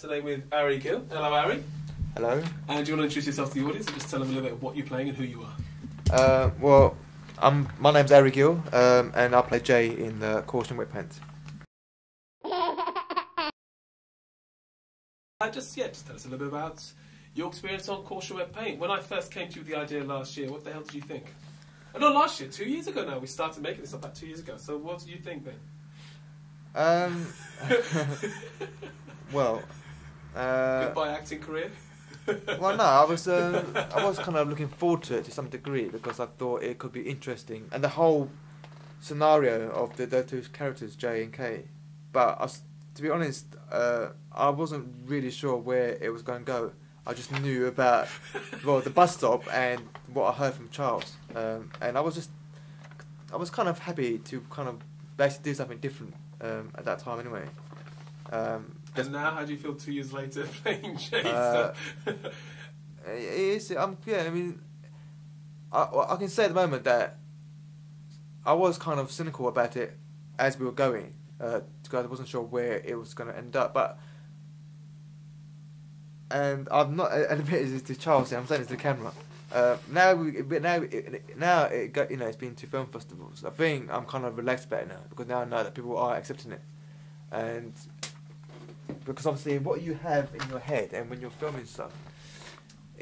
today with Ari Gill. Hello, Ari. Hello. And do you want to introduce yourself to the audience and just tell them a little bit of what you're playing and who you are? Uh, well, I'm, my name's Ari Gill, um, and I play Jay in the Caution Wet Paints. Uh, just yeah, just tell us a little bit about your experience on Caution Wet Paint. When I first came to you with the idea last year, what the hell did you think? Oh, not last year, two years ago now. We started making this up about two years ago. So what did you think then? Um, well, uh, Goodbye acting career. well, no, I was uh, I was kind of looking forward to it to some degree because I thought it could be interesting and the whole scenario of the, the two characters J and K. But I to be honest, uh, I wasn't really sure where it was going to go. I just knew about well the bus stop and what I heard from Charles, um, and I was just I was kind of happy to kind of basically do something different um, at that time anyway. Um, and now, how do you feel two years later playing Jay? Uh, So- It is. I'm. Yeah. I mean, I I can say at the moment that I was kind of cynical about it as we were going, uh, because I wasn't sure where it was going to end up. But and I'm not admitted this to Charles. I'm saying this to the camera. Uh, now, we, but now, it, now it got, you know, it's been to film festivals. I think I'm kind of relaxed about it now because now I know that people are accepting it, and because obviously what you have in your head and when you're filming stuff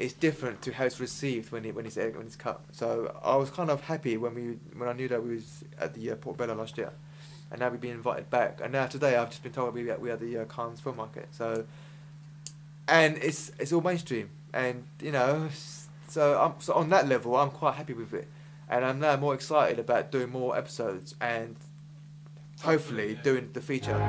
it's different to how it's received when it when it's when it's cut. So I was kind of happy when we when I knew that we was at the uh, Portobello last year, and now we've been invited back. And now today I've just been told we we at the uh, Cannes Film Market. So and it's it's all mainstream, and you know, so I'm so on that level I'm quite happy with it, and I'm now more excited about doing more episodes and hopefully doing the feature.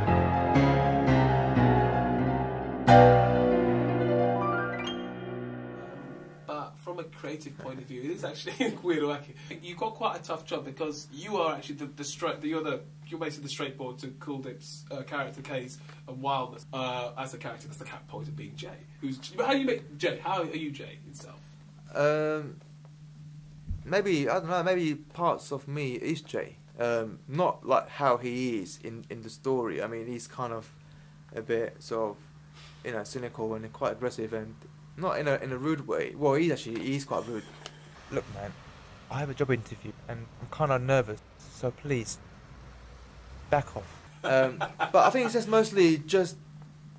From a creative point of view, it is actually weird. Wacky. You've got quite a tough job because you are actually the, the straight. The, you're you're basically the straight board to Cool Dip's uh, character K's and wildness uh, as a character. That's the cat point of being Jay. Who's but how do you make Jay? How are you Jay itself? Um, maybe I don't know. Maybe parts of me is Jay. Um, not like how he is in in the story. I mean, he's kind of a bit sort of, you know, cynical and quite aggressive and not in a in a rude way. Well, he's actually he's quite rude. Look, man, I have a job interview and I'm kind of nervous. So please, back off. Um, but I think it's just mostly just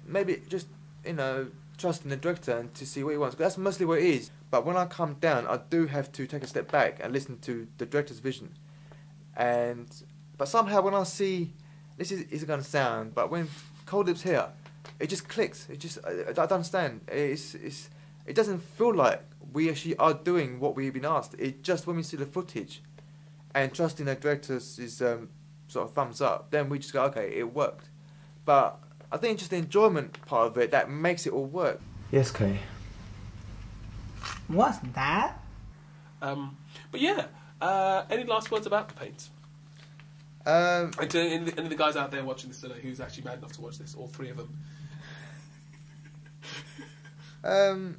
maybe just you know trusting the director and to see what he wants. That's mostly what it is. But when I come down, I do have to take a step back and listen to the director's vision. And but somehow when I see this is isn't going to sound, but when Cold Lips here, it just clicks. It just I, I don't understand. It's it's it doesn't feel like we actually are doing what we've been asked. It just when we see the footage, and trusting the director's is um, sort of thumbs up, then we just go okay, it worked. But I think just the enjoyment part of it that makes it all work. Yes, Kay. What's that? Um, but yeah, uh, any last words about the paint? Um, And to any, any of the guys out there watching this today who's actually mad enough to watch this, all three of them. Um,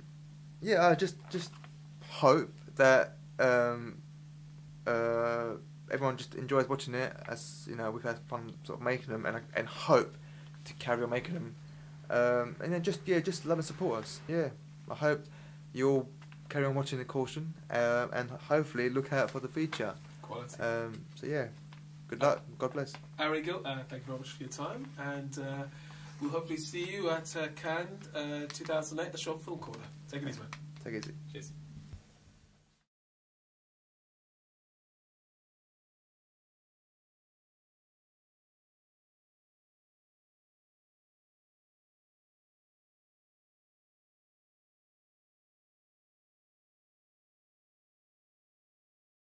yeah, I just just hope that um, uh, everyone just enjoys watching it. As you know, we've had fun sort of making them, and and hope to carry on making them. Um, and then just yeah, just love and support us. Yeah, I hope you'll carry on watching the caution, um, and hopefully look out for the feature. Quality. Um, so yeah, good luck. God bless. Ari Gill, uh, thank you very much for your time, and uh, we'll hopefully see you at uh, Cannes uh, 2008, the short film corner. Take it easy, man. Take it easy. Cheers.